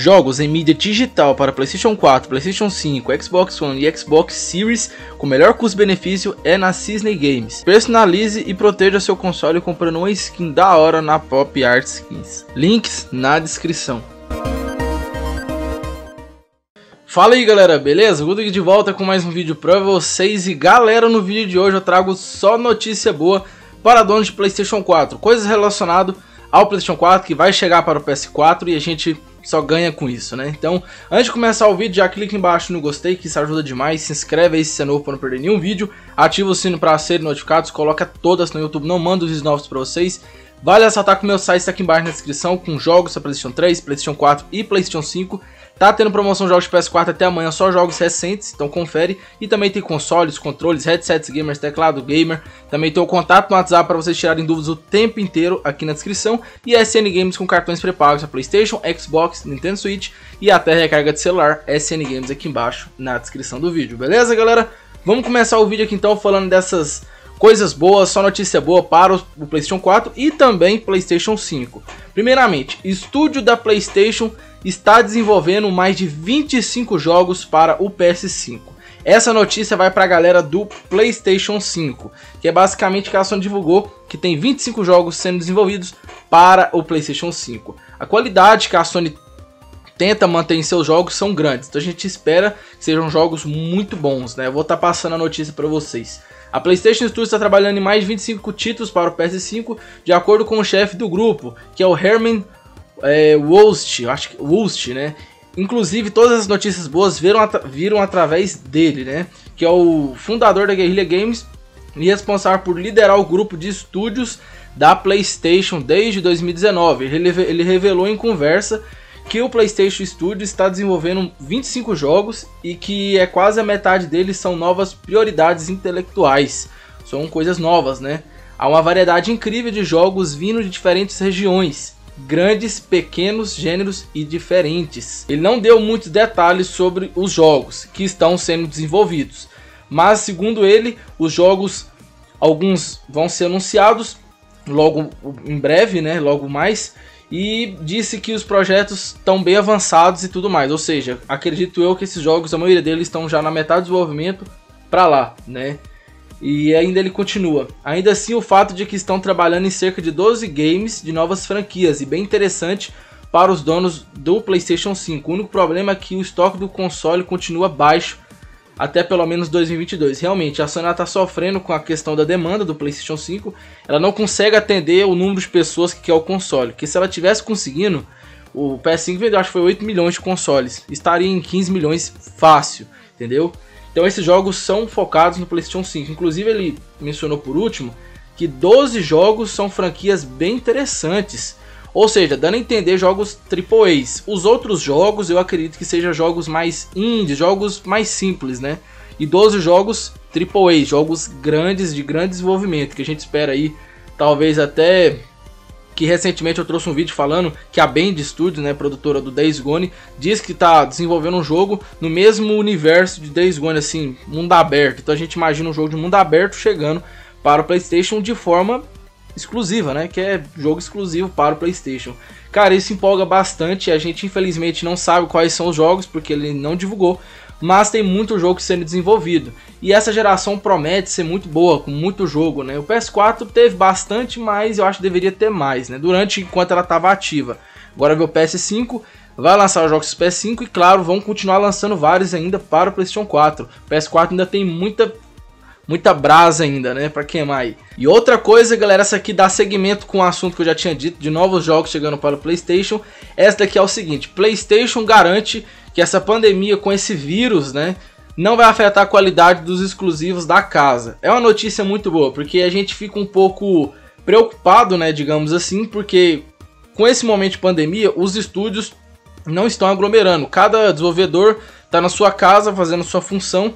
Jogos em mídia digital para PlayStation 4, PlayStation 5, Xbox One e Xbox Series com melhor custo-benefício é na Cisne Games. Personalize e proteja seu console comprando uma skin da hora na Pop Art Skins. Links na descrição. Fala aí galera, beleza? Guto de volta com mais um vídeo pra vocês e galera, no vídeo de hoje eu trago só notícia boa para donos de Playstation 4, coisas relacionadas ao Playstation 4 que vai chegar para o PS4 e a gente só ganha com isso, né? Então, antes de começar o vídeo, já clica embaixo no gostei, que isso ajuda demais, se inscreve aí se é novo para não perder nenhum vídeo, ativa o sino para ser notificados, coloca todas no YouTube, não manda os novos para vocês, Vale ressaltar que o meu site está aqui embaixo na descrição com jogos para PlayStation 3, PlayStation 4 e PlayStation 5. Tá tendo promoção de jogos de PS4 até amanhã, só jogos recentes, então confere. E também tem consoles, controles, headsets gamers, teclado gamer. Também tem o contato no WhatsApp para vocês tirarem dúvidas o tempo inteiro aqui na descrição. E SN Games com cartões pré-pagos para PlayStation, Xbox, Nintendo Switch e até recarga de celular. SN Games aqui embaixo na descrição do vídeo, beleza galera? Vamos começar o vídeo aqui então falando dessas coisas boas, só notícia boa para o PlayStation 4 e também PlayStation 5. Primeiramente, estúdio da PlayStation está desenvolvendo mais de 25 jogos para o PS5. Essa notícia vai para a galera do PlayStation 5, que é basicamente que a Sony divulgou que tem 25 jogos sendo desenvolvidos para o PlayStation 5. A qualidade que a Sony tenta manter em seus jogos são grandes, então a gente espera que sejam jogos muito bons, né? Eu vou estar tá passando a notícia para vocês. A PlayStation Studios está trabalhando em mais de 25 títulos para o PS5, de acordo com o chefe do grupo, que é o Herman é, Wulst, acho que Wulst, né? Inclusive, todas as notícias boas viram, viram através dele, né? Que é o fundador da Guerrilla Games e responsável por liderar o grupo de estúdios da PlayStation desde 2019. Ele, ele revelou em conversa que o PlayStation Studio está desenvolvendo 25 jogos e que é quase a metade deles são novas prioridades intelectuais. São coisas novas, né? Há uma variedade incrível de jogos vindo de diferentes regiões, grandes, pequenos, gêneros e diferentes. Ele não deu muitos detalhes sobre os jogos que estão sendo desenvolvidos, mas segundo ele, os jogos alguns vão ser anunciados logo em breve, né? Logo mais e disse que os projetos estão bem avançados e tudo mais. Ou seja, acredito eu que esses jogos, a maioria deles estão já na metade do desenvolvimento para lá, né? E ainda ele continua. Ainda assim, o fato de que estão trabalhando em cerca de 12 games de novas franquias e bem interessante para os donos do PlayStation 5. O único problema é que o estoque do console continua baixo até pelo menos 2022. Realmente, a Sony está sofrendo com a questão da demanda do PlayStation 5. Ela não consegue atender o número de pessoas que quer o console. Que se ela tivesse conseguindo, o PS5 vendeu, acho que foi 8 milhões de consoles. Estaria em 15 milhões fácil, entendeu? Então esses jogos são focados no PlayStation 5. Inclusive ele mencionou por último que 12 jogos são franquias bem interessantes ou seja, dando a entender jogos AAAs. Os outros jogos eu acredito que sejam jogos mais indie, jogos mais simples, né? E 12 jogos AAA, jogos grandes, de grande desenvolvimento, que a gente espera aí, talvez até que recentemente eu trouxe um vídeo falando que a Band Studios, né, produtora do Days Gone, diz que está desenvolvendo um jogo no mesmo universo de Days Gone, assim, mundo aberto. Então a gente imagina um jogo de mundo aberto chegando para o PlayStation de forma exclusiva, né? Que é jogo exclusivo para o PlayStation. Cara, isso empolga bastante. A gente infelizmente não sabe quais são os jogos porque ele não divulgou, mas tem muito jogo sendo desenvolvido. E essa geração promete ser muito boa, com muito jogo, né? O PS4 teve bastante, mas eu acho que deveria ter mais, né? Durante enquanto ela estava ativa. Agora o PS5 vai lançar os jogos do PS5 e claro, vão continuar lançando vários ainda para o PlayStation 4. O PS4 ainda tem muita muita brasa ainda, né, para queimar aí. E outra coisa, galera, essa aqui dá seguimento com o assunto que eu já tinha dito de novos jogos chegando para o PlayStation. Essa daqui é o seguinte: PlayStation garante que essa pandemia com esse vírus, né, não vai afetar a qualidade dos exclusivos da casa. É uma notícia muito boa, porque a gente fica um pouco preocupado, né, digamos assim, porque com esse momento de pandemia, os estúdios não estão aglomerando. Cada desenvolvedor está na sua casa fazendo sua função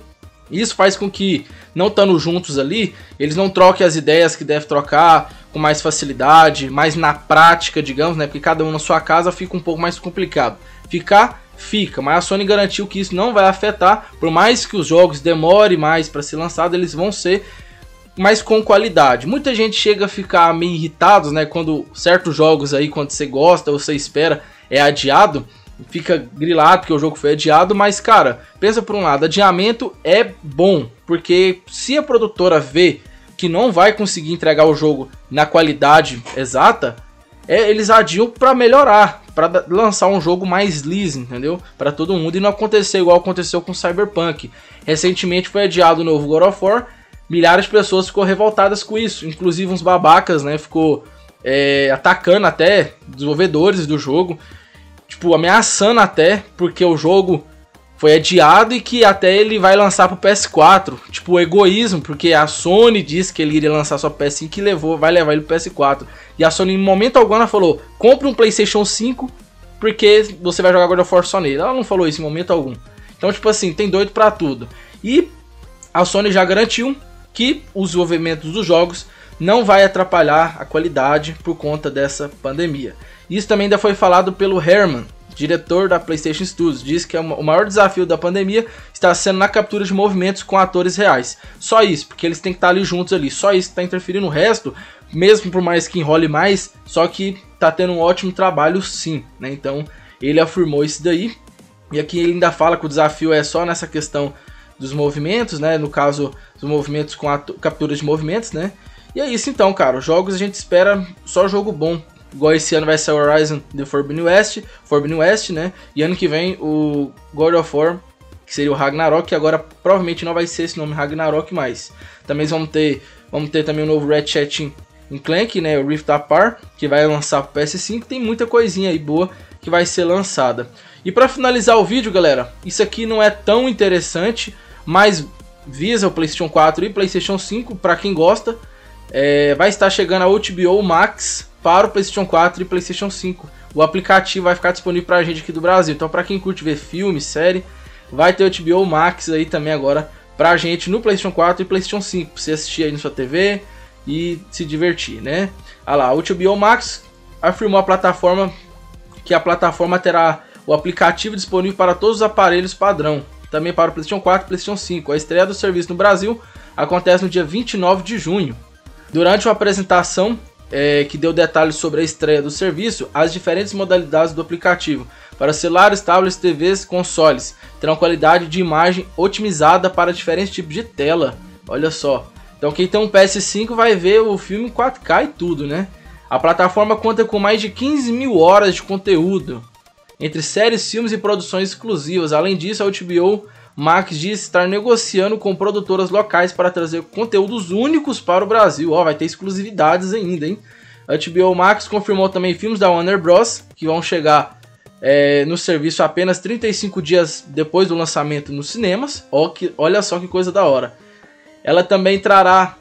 isso faz com que, não estando juntos ali, eles não troquem as ideias que devem trocar com mais facilidade, mais na prática, digamos, né? Porque cada um na sua casa fica um pouco mais complicado. Ficar, fica, mas a Sony garantiu que isso não vai afetar, por mais que os jogos demorem mais para ser lançados, eles vão ser mais com qualidade. Muita gente chega a ficar meio irritados, né? Quando certos jogos aí, quando você gosta ou você espera, é adiado. Fica grilado porque o jogo foi adiado, mas cara, pensa por um lado, adiamento é bom, porque se a produtora vê que não vai conseguir entregar o jogo na qualidade exata, é, eles adiam para melhorar, para lançar um jogo mais liso, entendeu? Para todo mundo e não acontecer igual aconteceu com Cyberpunk. Recentemente foi adiado o novo God of War, milhares de pessoas ficou revoltadas com isso, inclusive uns babacas, né? Ficou é, atacando até desenvolvedores do jogo, tipo ameaçando até porque o jogo foi adiado e que até ele vai lançar pro PS4. Tipo, egoísmo, porque a Sony disse que ele iria lançar só pro PS5 e levou, vai levar ele pro PS4. E a Sony em momento algum ela falou: "Compre um PlayStation 5 porque você vai jogar God of War só nele". Ela não falou isso em momento algum. Então, tipo assim, tem doido para tudo. E a Sony já garantiu que os desenvolvimentos dos jogos não vai atrapalhar a qualidade por conta dessa pandemia. Isso também ainda foi falado pelo Herman, diretor da PlayStation Studios, diz que é o maior desafio da pandemia está sendo na captura de movimentos com atores reais. Só isso, porque eles têm que estar ali juntos ali. Só isso está interferindo. O resto, mesmo por mais que enrole mais, só que está tendo um ótimo trabalho sim, né? Então ele afirmou isso daí. E aqui ele ainda fala que o desafio é só nessa questão dos movimentos, né? No caso, dos movimentos com captura de movimentos, né? E é isso então, cara. Os jogos a gente espera só jogo bom Igual esse ano vai ser Horizon The Forbidden West, Forbidden West, né? E ano que vem o God of War, que seria o Ragnarok, agora provavelmente não vai ser esse nome Ragnarok mais. Também vamos ter, vamos ter também o novo Ratchet Clank, né? O Rift Apart, que vai lançar pro PS5. Tem muita coisinha aí boa que vai ser lançada. E para finalizar o vídeo, galera, isso aqui não é tão interessante, mas visa o PlayStation 4 e PlayStation 5 para quem gosta. É, vai estar chegando a HBO Max para o PlayStation 4 e PlayStation 5. O aplicativo vai ficar disponível para a gente aqui do Brasil. Então, para quem curte ver filme, série, vai ter o HBO Max aí também agora para a gente no PlayStation 4 e PlayStation 5, para você assistir aí na sua TV e se divertir, né? Olha lá, o HBO Max afirmou a plataforma que a plataforma terá o aplicativo disponível para todos os aparelhos padrão, também para o PlayStation 4 e PlayStation 5. A estreia do serviço no Brasil acontece no dia 29 de junho. Durante uma apresentação, é, que deu detalhes sobre a estreia do serviço, as diferentes modalidades do aplicativo para celulares, tablets, TVs, consoles terão qualidade de imagem otimizada para diferentes tipos de tela. Olha só. Então quem tem um PS5 vai ver o filme 4K e tudo, né? A plataforma conta com mais de 15 mil horas de conteúdo, entre séries, filmes e produções exclusivas. Além disso, a HBO Max diz estar negociando com produtoras locais para trazer conteúdos únicos para o Brasil. Ó, vai ter exclusividades ainda, hein? A HBO Max confirmou também filmes da Warner Bros. que vão chegar é, no serviço apenas 35 dias depois do lançamento nos cinemas. Ó, que, olha só que coisa da hora. Ela também trará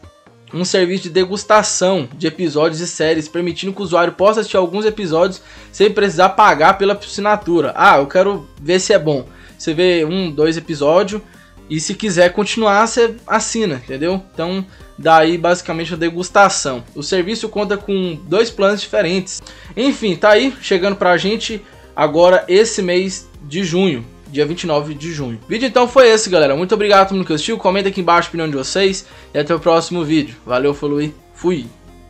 um serviço de degustação de episódios e séries, permitindo que o usuário possa assistir alguns episódios sem precisar pagar pela assinatura. Ah, eu quero ver se é bom. Você vê um, dois episódios e se quiser continuar, você assina, entendeu? Então, daí basicamente a degustação. O serviço conta com dois planos diferentes. Enfim, tá aí chegando pra gente agora esse mês de junho, dia 29 de junho. O vídeo então foi esse, galera. Muito obrigado por todo mundo que assistiu. Comenta aqui embaixo a opinião de vocês e até o próximo vídeo. Valeu, falou e fui!